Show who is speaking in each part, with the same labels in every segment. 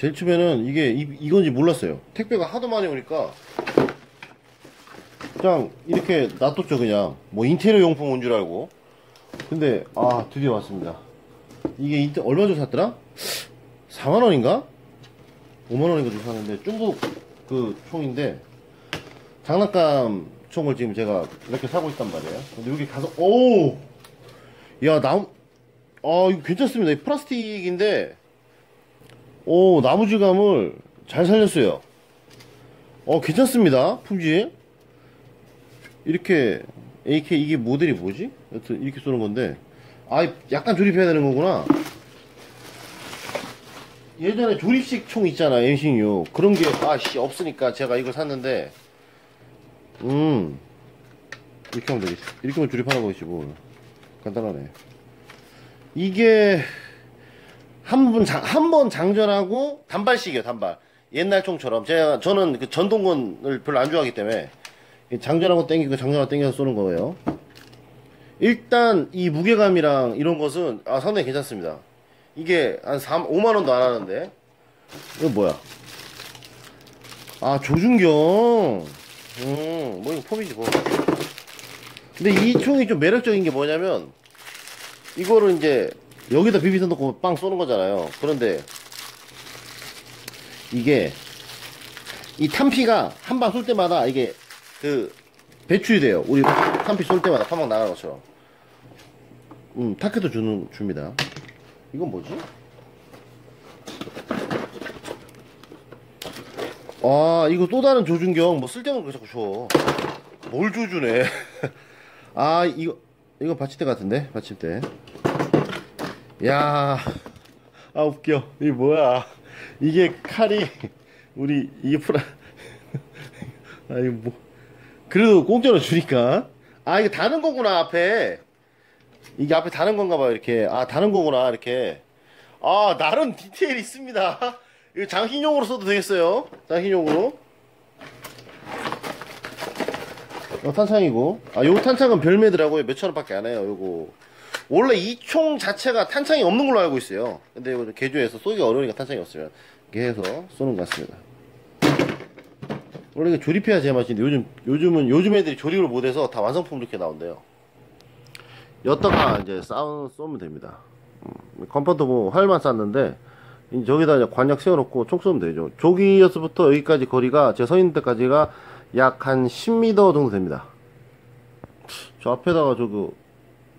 Speaker 1: 제일 처음에는 이게 이, 이건지 몰랐어요. 택배가 하도 많이 오니까 그냥 이렇게 놔뒀죠 그냥 뭐 인테리어 용품 온 줄 알고 근데 아 드디어 왔습니다. 이게 인테 얼마 주고 샀더라? 4만 원인가? 5만 원인가 주고 샀는데 중국 그 총인데 장난감 총을 지금 제가 이렇게 사고 있단 말이에요. 근데 여기 가서 오, 야 나무, 아 이거 괜찮습니다. 이 플라스틱인데 오 나무 질감을 잘 살렸어요. 어 괜찮습니다. 품질 이렇게 AK 이게 모델이 뭐지? 여튼 이렇게 쏘는 건데 아 약간 조립해야 되는 거구나. 예전에 조립식 총 있잖아 M16 그런 게 아씨 없으니까 제가 이걸 샀는데 음 이렇게 하면 되겠지 이렇게 하면 조립하는 거겠지 뭐 간단하네 이게 한번 한 번 장전하고 단발식이에요 단발. 옛날 총처럼. 제가 저는 그 전동건을 별로 안 좋아하기 때문에 장전하고 땡기고 장전하고 땡겨서 쏘는 거예요. 일단 이 무게감이랑 이런 것은 아 상당히 괜찮습니다. 이게 한 3, 5만원도 안 하는데. 이거 뭐야? 아 조준경. 음, 뭐 이거 폼이지 뭐. 근데 이 총이 좀 매력적인 게 뭐냐면 이거를 이제 여기다 비비서 넣고 빵 쏘는 거잖아요. 그런데 이게 이 탄피가 한 방 쏠 때마다 이게 그 배출이 돼요. 우리 탄피 쏠 때마다 파방 나가는 것처럼. 음, 타켓도 주는 줍니다. 이건 뭐지? 아 이거 또 다른 조준경 뭐 쓸데없는 거 자꾸 줘뭘 조준해 아 이거 이거 받침대 같은데 받침대 야 아 웃겨 이게 뭐야 이게 칼이 우리 이게 프라 아 이거 뭐 그래도 공짜로 주니까 아 이게 다른 거구나 앞에 이게 앞에 다른 건가 봐요 이렇게 아 다른 거구나 이렇게 아 나름 디테일 있습니다 이거 장신용으로 써도 되겠어요. 장신용으로. 어, 탄창이고. 아, 요 탄창은 별매더라고요. 몇천 원밖에 안 해요, 요거. 원래 이 총 자체가 탄창이 없는 걸로 알고 있어요. 근데 이거 개조해서 쏘기가 어려우니까 탄창이 없으면. 이렇게 해서 쏘는 것 같습니다. 원래 이게 조립해야 제맛인데 요즘, 요즘은, 요즘 애들이 조립을 못해서 다 완성품 이렇게 나온대요. 여기다가 이제 싸우, 쏘면 됩니다. 음, compound 뭐 활만 쐈는데, 저기다 이제 과녁 세워놓고 총 쏘면 되죠. 저기에서부터 여기까지 거리가 제 서 있는 데까지가 약 한 10m 정도 됩니다. 저 앞에다가 저거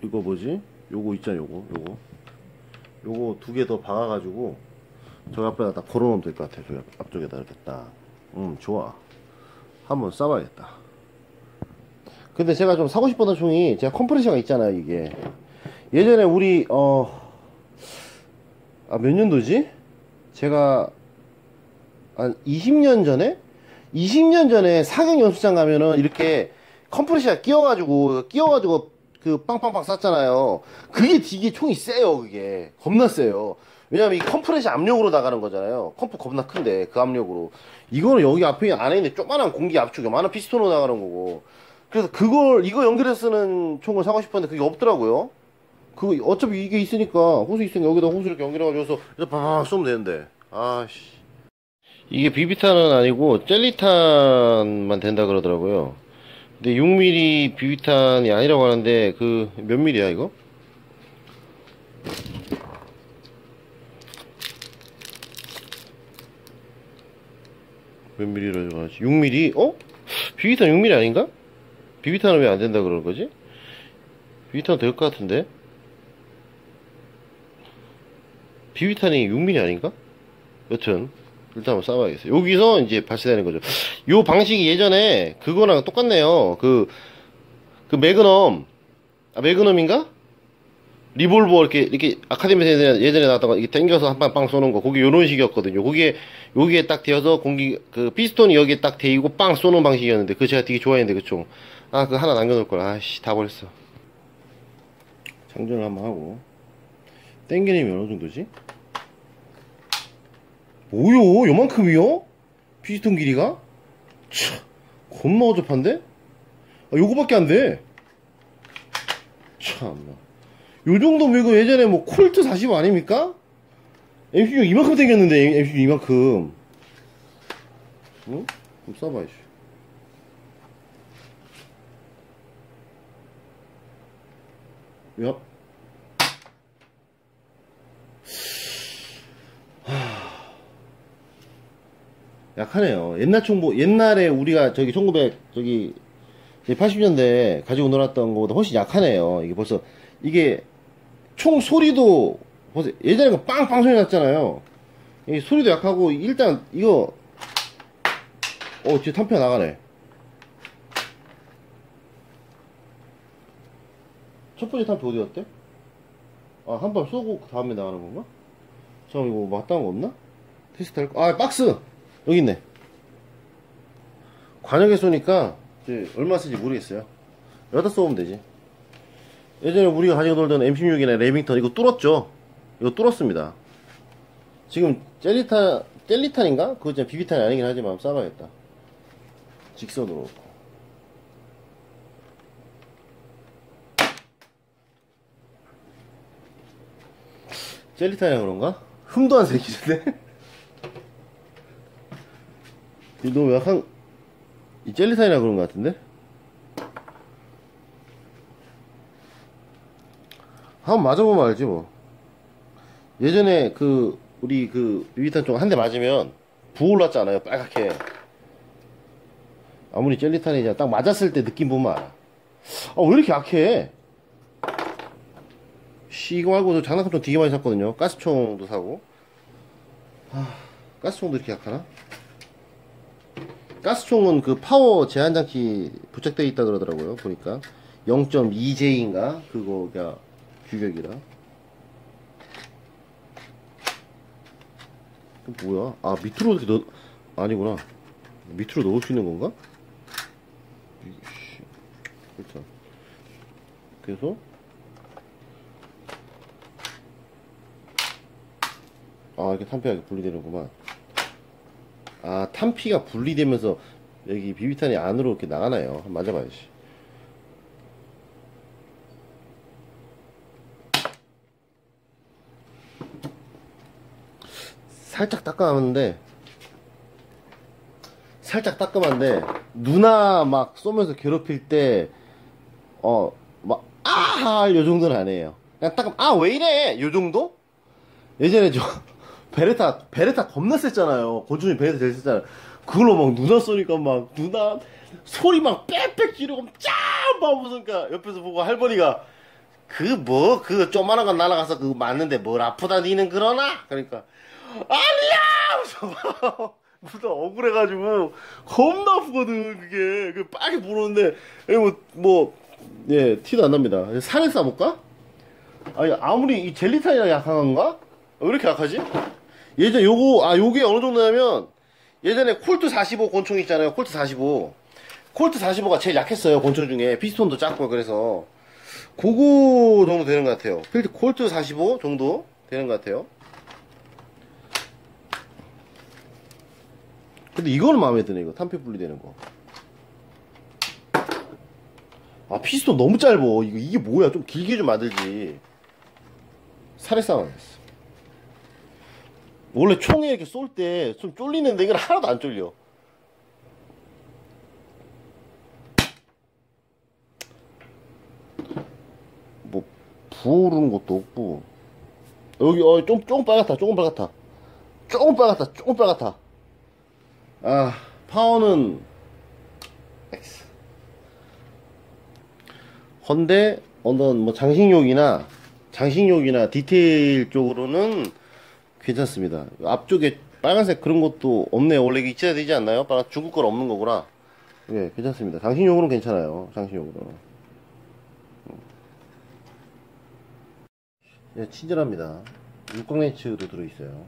Speaker 1: 이거 뭐지? 요거 있잖아 요거 요거 요거 두 개 더 박아가지고 저 앞에다 딱 걸어놓으면 될 것 같아요. 저 앞쪽에다 이렇게 딱. 음 좋아. 한번 쏴봐야겠다. 근데 제가 좀 사고 싶었던 총이 제가 컴프레셔가 있잖아요 이게 예전에 우리 어 아, 몇 년도지? 제가 한 20년 전에 20년 전에 사격 연습장 가면은 이렇게 컴프레셔 끼워가지고 끼워가지고 그 빵빵빵 쐈잖아요. 그게 되게 총이 세요. 그게 겁나 세요. 왜냐면 이 컴프레셔 압력으로 나가는 거잖아요. 컴프 겁나 큰데 그 압력으로 이거는 여기 앞에 안에 있는 조그만한 공기 압축이 많은 피스톤으로 나가는 거고 그래서 그걸 이거 연결해서 쓰는 총을 사고 싶었는데 그게 없더라고요. 그 어차피 이게 있으니까 호수 있으니까 여기다 호수 이렇게 연결해가지고 팍 쏘면 되는데 아씨 이게 비비탄은 아니고 젤리탄만 된다 그러더라고요 근데 6mm 비비탄이 아니라고 하는데 그몇 밀이야 이거? 몇 밀리로 하지? 6mm? 어? 비비탄 6mm 아닌가? 비비탄은 왜 안 된다 그러는 거지? 비비탄 될 것 같은데? 비비탄이 6mm 아닌가? 여튼 일단 한번 쏴봐야겠어요. 여기서 이제 발사되는 거죠. 요 방식이 예전에 그거랑 똑같네요. 그, 그 매그넘. 아 매그넘인가? 리볼버 이렇게 이렇게 아카데미에서 예전에 나왔던 거 이렇게 당겨서 한 방 빵 쏘는 거. 그게 요런 식이었거든요. 거기에 여기에 딱 대어서 공기 그 피스톤이 여기에 딱 대이고 빵 쏘는 방식이었는데 그 제가 되게 좋아했는데 그 총 아 그 하나 남겨놓을 걸 아씨 다 버렸어. 장전을 한번 하고. 땡김이 어느 정도지? 뭐요? 요만큼이요? 피스톤 길이가? 참, 겁나 허접한데? 아, 요거밖에 안 돼. 참나. 요 정도면 이거 예전에 뭐 콜트 45 아닙니까? MC6 이만큼 생겼는데 MC6 이만큼 응? 좀 써봐 이씨 야 약하네요. 옛날 총보, 옛날에 우리가 저기 1900, 저기, 80년대 가지고 놀았던 것보다 훨씬 약하네요. 이게 벌써, 이게, 총 소리도, 벌써 예전에 빵빵 소리 났잖아요. 이 소리도 약하고, 일단, 이거, 어, 지금 탄피가 나가네. 첫 번째 탄피 어디 갔대? 아, 한발 쏘고 그 다음에 나가는 건가? 잠깐, 이거 맞다는 거 없나? 테스트 할 거, 아, 박스! 여기 있네. 관역에 쏘니까 이제 얼마 쓰지 모르겠어요. 여기다 쏘면 되지. 예전에 우리가 가지고 놀던 M16이나 레밍턴 이거 뚫었죠. 이거 뚫었습니다. 지금 젤리탄 젤리탄인가? 그거 진짜 비비탄이 아니긴 하지만 싸봐야겠다. 직선으로. 젤리탄이라 그런가? 흠도 안 새끼인데? 이 너무 약간 이 젤리탄이라 그런 것 같은데? 한번 맞아보면 알지 뭐. 예전에 그 우리 그 비비탄 쪽 한 대 맞으면 부어올랐잖아요 빨갛게. 아무리 젤리탄이냐 딱 맞았을 때 느낌 보면 알아. 아왜 이렇게 약해? 씨 이거 말고 저 장난감 좀 되게 많이 샀거든요. 가스총도 사고. 아, 가스총도 이렇게 약하나? 가스총은 그 파워 제한 장치 부착되어 있다 그러더라고요. 보니까 0.2J인가 그거가 규격이라. 그 뭐야? 아 밑으로 이렇게 넣 아니구나. 밑으로 넣을 수 있는 건가? 그렇죠. 그래서 아 이렇게 탄피하게 분리되는구만. 아 탄피가 분리되면서 여기 비비탄이 안으로 이렇게 나가나요? 맞아봐야지 살짝 따끔한데 살짝 따끔한데 누나 막 쏘면서 괴롭힐 때 어 막 아하 요 정도는 아니에요. 그냥 따끔 아 왜 이래! 요 정도? 예전에 저 베레타 베레타 겁나 셌잖아요. 권준이 베레타 제일 셌잖아요. 그걸로 막 누나 쏘니까 막 누나 소리 막 빽빽 지르고 짠막 무슨가 옆에서 보고 할머니가 그 뭐 그 조만한 거 날아가서 그거 맞는데 뭘 아프다 니는 그러나 그러니까 아니야 무슨 억울해가지고 겁나 아프거든 그게 그 빨리 부르는데 뭐뭐예 티도 안 납니다 살을 싸볼까? 아니 아무리 이 젤리탄이랑 약한 건가? 왜 이렇게 약하지? 예전 요거 아 요게 어느 정도냐면 예전에 콜트 45 권총 있잖아요 콜트 45 콜트 45가 제일 약했어요 권총 중에. 피스톤도 작고 그래서. 그거 정도 되는 것 같아요. 필드 콜트 45 정도 되는 것 같아요. 근데 이거는 마음에 드네 이거. 탄피 분리되는 거 아 피스톤 너무 짧어. 이거 이게 뭐야? 좀 길게 좀 만들지. 살해 싸움 했어 원래 총에 이렇게 쏠 때 좀 쫄리는데 이건 하나도 안 쫄려. 뭐 부어오르는 것도 없고. 여기 어 좀 조금 빨갛다 조금 빨갛다. 조금 빨갛다 조금 빨갛다. 아 파워는 X. 헌데 어떤 뭐 장식용이나 장식용이나 디테일 쪽으로는 괜찮습니다. 앞쪽에 빨간색 그런 것도 없네요. 원래 있어야 되지 않나요? 빨간 중국 건 없는 거구나. 예, 괜찮습니다. 장신용으로는 괜찮아요. 장신용으로. 예, 친절합니다. 육광 렌치도 들어있어요.